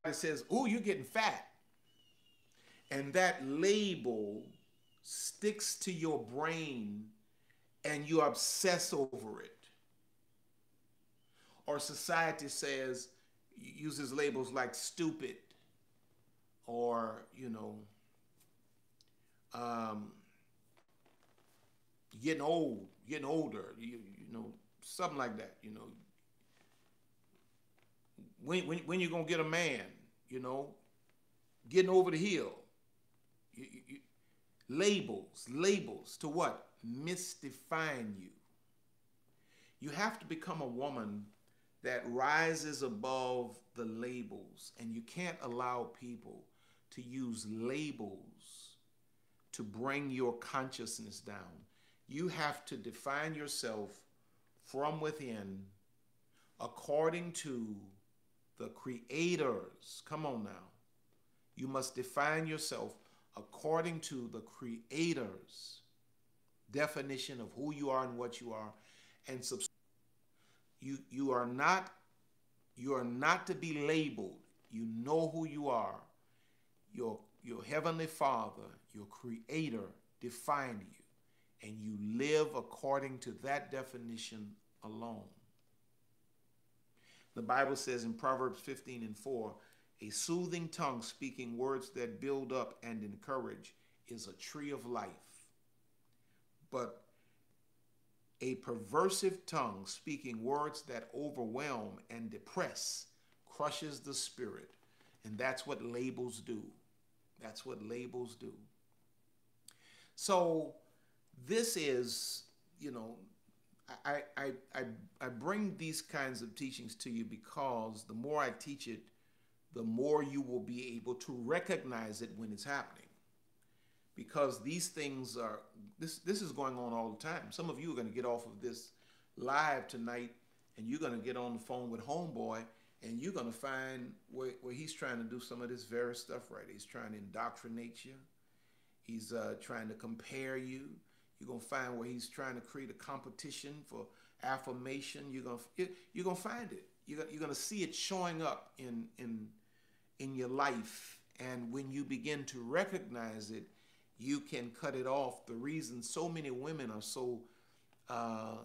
S1: It says, "Oh, you're getting fat," and that label sticks to your brain, and you obsess over it. Or society says uses labels like stupid or you know um, getting old getting older. You, you know something like that you know. When, when, when you gonna get a man you know? Getting over the hill. You, you, labels labels to what? Misdefine you. You have to become a woman that rises above the labels, and you can't allow people to use labels to bring your consciousness down. You have to define yourself from within according to the creators. Come on now. You must define yourself according to the creator's definition of who you are and what you are and subscribe you you are not you are not to be labeled. You know who you are. Your your heavenly Father, your creator defined you and you live according to that definition alone. The Bible says in Proverbs 15 and 4, a soothing tongue speaking words that build up and encourage is a tree of life. But a perversive tongue speaking words that overwhelm and depress crushes the spirit. And that's what labels do. That's what labels do. So this is, you know, I, I, I, I bring these kinds of teachings to you because the more I teach it, the more you will be able to recognize it when it's happening because these things are this this is going on all the time. Some of you are going to get off of this live tonight and you're going to get on the phone with homeboy and you're going to find where, where he's trying to do some of this very stuff right. He's trying to indoctrinate you. He's uh, trying to compare you. You're going to find where he's trying to create a competition for affirmation. You're going to, you're going to find it. You're, you're going to see it showing up in, in, in your life. And when you begin to recognize it, you can cut it off. The reason so many women are so uh,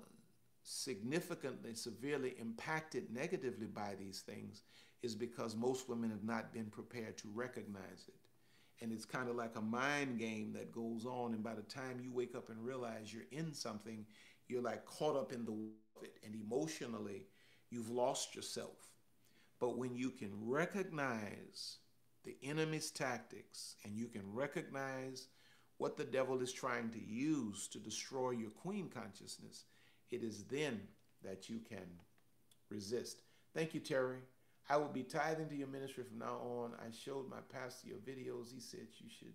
S1: significantly, severely impacted negatively by these things is because most women have not been prepared to recognize it. And it's kind of like a mind game that goes on. And by the time you wake up and realize you're in something, you're like caught up in the it, and emotionally, you've lost yourself. But when you can recognize the enemy's tactics and you can recognize what the devil is trying to use to destroy your queen consciousness, it is then that you can resist. Thank you, Terry. I will be tithing to your ministry from now on. I showed my pastor your videos. He said you should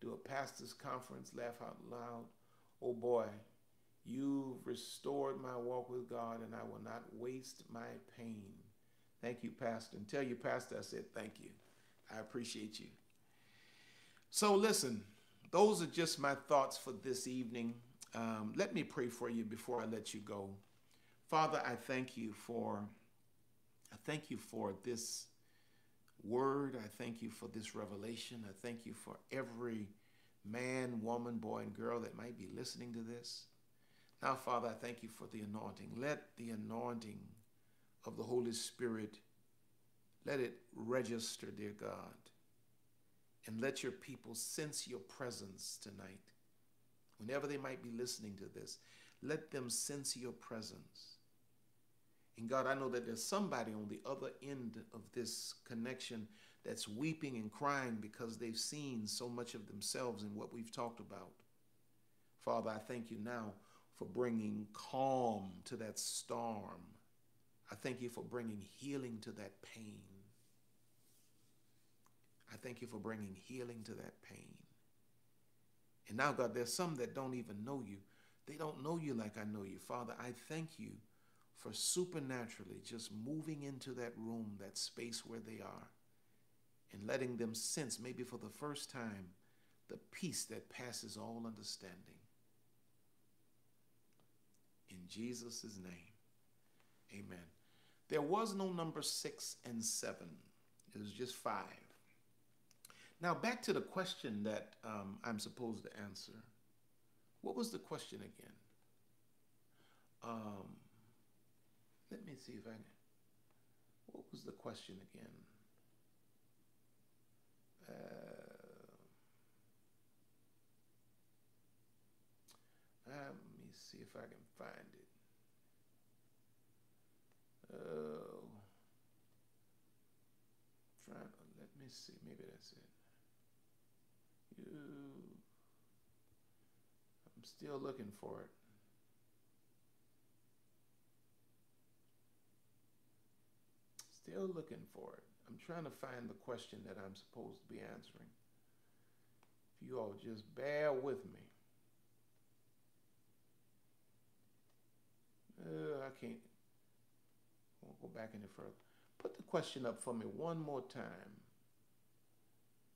S1: do a pastor's conference, laugh out loud. Oh boy, you've restored my walk with God, and I will not waste my pain. Thank you, Pastor. And tell your pastor I said thank you. I appreciate you. So, listen, those are just my thoughts for this evening. Um, let me pray for you before I let you go. Father, I thank you for I thank you for this word. I thank you for this revelation. I thank you for every man, woman, boy, and girl that might be listening to this. Now, Father, I thank you for the anointing. Let the anointing of the Holy Spirit, let it register, dear God, and let your people sense your presence tonight. Whenever they might be listening to this, let them sense your presence. And God, I know that there's somebody on the other end of this connection that's weeping and crying because they've seen so much of themselves in what we've talked about. Father, I thank you now for bringing calm to that storm. I thank you for bringing healing to that pain. I thank you for bringing healing to that pain. And now, God, there's some that don't even know you. They don't know you like I know you. Father, I thank you for supernaturally just moving into that room, that space where they are, and letting them sense, maybe for the first time, the peace that passes all understanding. In Jesus' name, amen. There was no number six and seven, it was just five. Now, back to the question that um, I'm supposed to answer. What was the question again? Um, let me see if I can. What was the question again? Uh, let me see if I can find it. Oh, trying. Let me see. Maybe that's it. You. I'm still looking for it. Still looking for it. I'm trying to find the question that I'm supposed to be answering. If you all just bear with me. Uh, I can't. Won't go back any further. Put the question up for me one more time.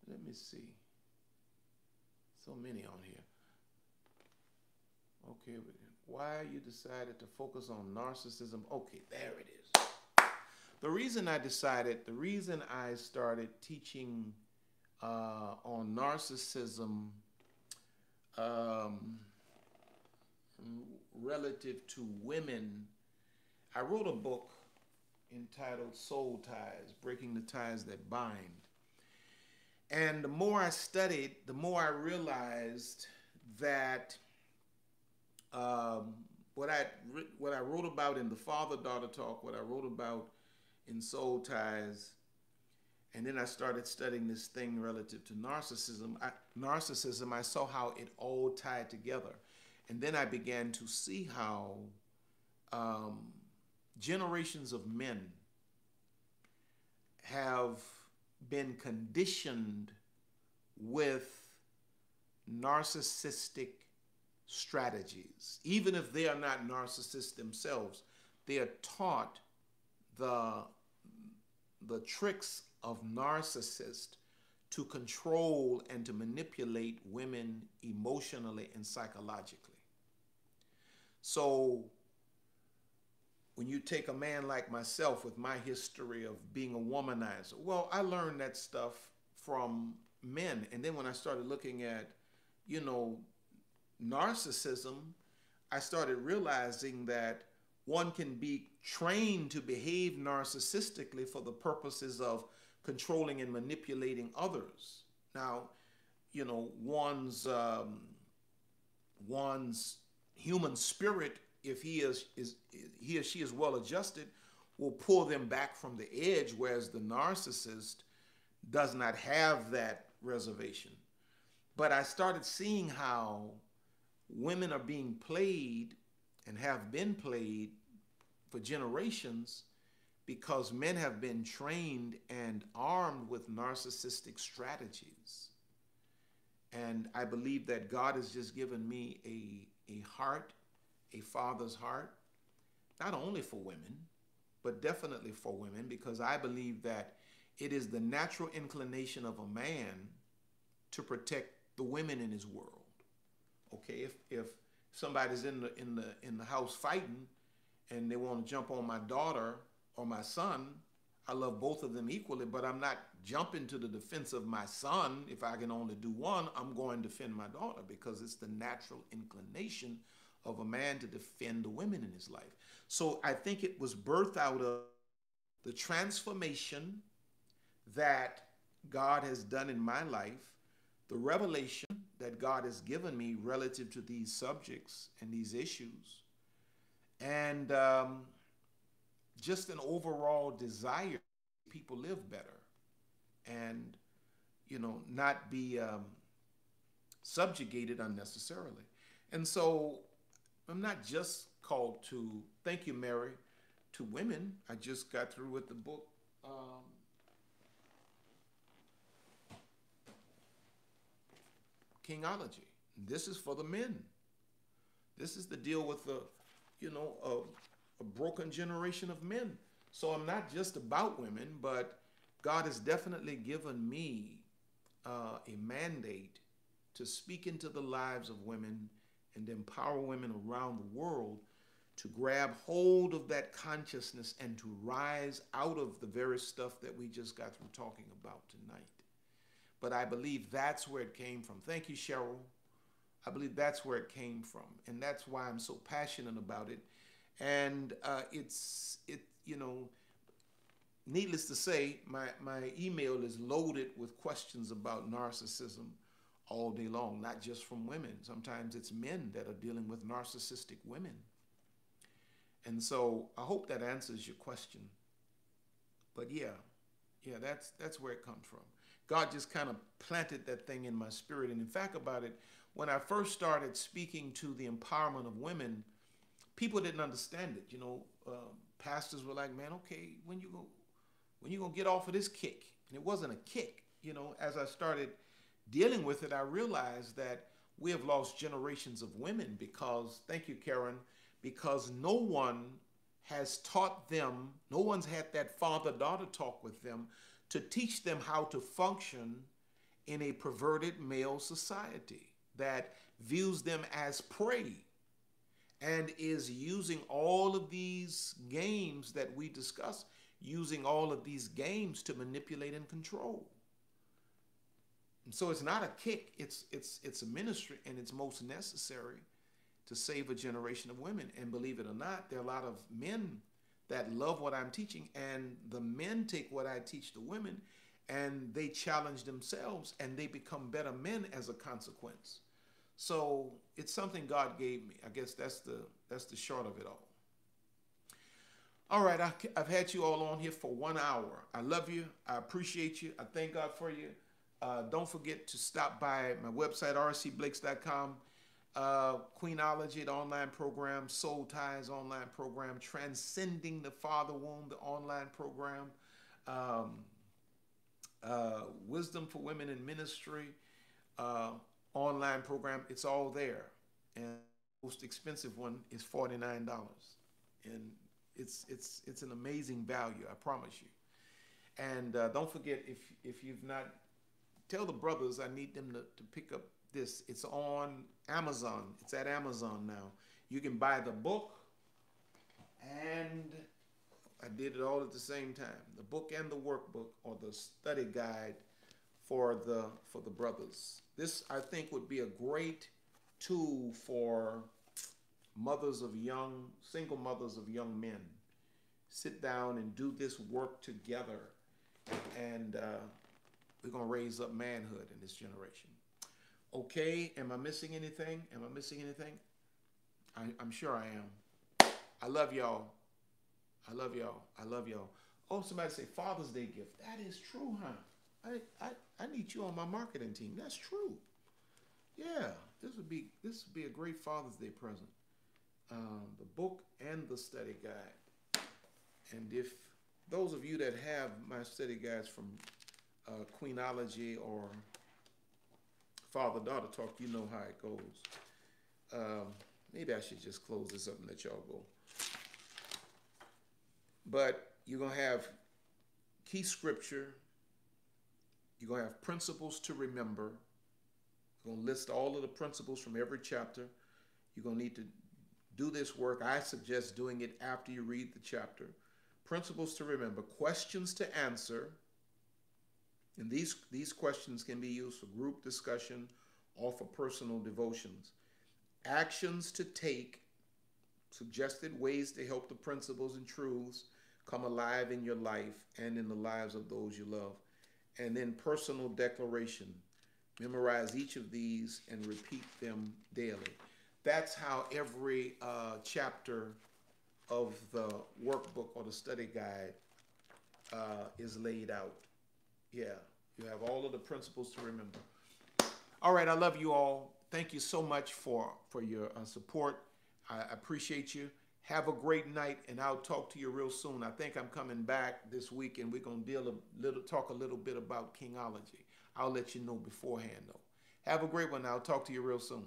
S1: Let me see. So many on here. Okay, why you decided to focus on narcissism? Okay, there it is. The reason I decided, the reason I started teaching uh, on narcissism um, relative to women, I wrote a book entitled Soul Ties Breaking the Ties That Bind. And the more I studied, the more I realized that um, what I what I wrote about in the father daughter talk, what I wrote about in soul ties. And then I started studying this thing relative to narcissism. I, narcissism, I saw how it all tied together. And then I began to see how um, generations of men have been conditioned with narcissistic strategies. Even if they are not narcissists themselves, they are taught the the tricks of narcissists to control and to manipulate women emotionally and psychologically. So when you take a man like myself with my history of being a womanizer, well, I learned that stuff from men. And then when I started looking at you know, narcissism, I started realizing that one can be trained to behave narcissistically for the purposes of controlling and manipulating others. Now, you know, one's um, one's human spirit, if he is is he or she is well adjusted, will pull them back from the edge, whereas the narcissist does not have that reservation. But I started seeing how women are being played and have been played for generations because men have been trained and armed with narcissistic strategies. And I believe that God has just given me a, a heart, a father's heart, not only for women, but definitely for women, because I believe that it is the natural inclination of a man to protect the women in his world. Okay, if if somebody's in the in the in the house fighting and they want to jump on my daughter or my son, I love both of them equally, but I'm not jumping to the defense of my son. If I can only do one, I'm going to defend my daughter because it's the natural inclination of a man to defend the women in his life. So I think it was birthed out of the transformation that God has done in my life, the revelation that God has given me relative to these subjects and these issues, and um, just an overall desire people live better and you know not be um, subjugated unnecessarily. And so i'm not just called to thank you mary to women. I just got through with the book um, kingology. This is for the men. This is the deal with the you know a, a broken generation of men. So I'm not just about women, but God has definitely given me uh, a mandate to speak into the lives of women and empower women around the world to grab hold of that consciousness and to rise out of the very stuff that we just got through talking about tonight. But I believe that's where it came from. Thank you, Cheryl. I believe that's where it came from, and that's why I'm so passionate about it. And uh, it's it you know, needless to say, my, my email is loaded with questions about narcissism all day long, not just from women. Sometimes it's men that are dealing with narcissistic women. And so I hope that answers your question. But yeah, yeah, that's that's where it comes from. God just kind of planted that thing in my spirit. And in fact, about it, when I first started speaking to the empowerment of women, people didn't understand it. You know, um, pastors were like, "Man, okay, when you go, when you gonna get off of this kick?" And it wasn't a kick. You know, as I started dealing with it, I realized that we have lost generations of women because, thank you, Karen, because no one has taught them, no one's had that father daughter talk with them to teach them how to function in a perverted male society that views them as prey and is using all of these games that we discuss, using all of these games to manipulate and control. And so it's not a kick, it's it's it's a ministry and it's most necessary to save a generation of women. And believe it or not, there are a lot of men that love what I'm teaching, and the men take what I teach the women and they challenge themselves and they become better men as a consequence. So it's something God gave me. I guess that's the that's the short of it all. All right, I, I've had you all on here for one hour. I love you. I appreciate you. I thank God for you. Uh, don't forget to stop by my website, rcblakes.com. Uh, Queenology, the online program, Soul Ties online program, Transcending the Father Wound, the online program, um, uh, Wisdom for Women in Ministry, uh, online program. It's all there. And the most expensive one is $49. And it's, it's, it's an amazing value, I promise you. And uh, don't forget, if, if you've not, tell the brothers I need them to, to pick up this. It's on Amazon. It's at Amazon now. You can buy the book and I did it all at the same time. The book and the workbook or the study guide for the for the brothers. This I think would be a great tool for mothers of young single mothers of young men. Sit down and do this work together, and uh, we're gonna raise up manhood in this generation. Okay, am I missing anything? Am I missing anything? I, I'm sure I am. I love y'all. I love y'all. I love y'all. Oh, somebody say Father's Day gift. That is true, huh? I, I, I need you on my marketing team. That's true. Yeah, this would be this would be a great Father's Day present. Um, the book and the study guide. And if those of you that have my study guides from uh, Queenology or Father Daughter Talk, you know how it goes. Um, maybe I should just close this up and let y'all go. But you're going to have key scripture. You're going to have principles to remember. You're going to list all of the principles from every chapter. You're going to need to do this work. I suggest doing it after you read the chapter. Principles to remember, questions to answer. And these, these questions can be used for group discussion or for personal devotions. Actions to take, suggested ways to help the principles and truths come alive in your life and in the lives of those you love. And then personal declaration. Memorize each of these and repeat them daily. That's how every uh, chapter of the workbook or the study guide uh, is laid out. Yeah, you have all of the principles to remember. All right, I love you all. Thank you so much for, for your uh, support. I appreciate you. Have a great night, and I'll talk to you real soon. I think I'm coming back this week, and we're gonna deal a little, talk a little bit about Kingology. I'll let you know beforehand, though. Have a great one. I'll talk to you real soon.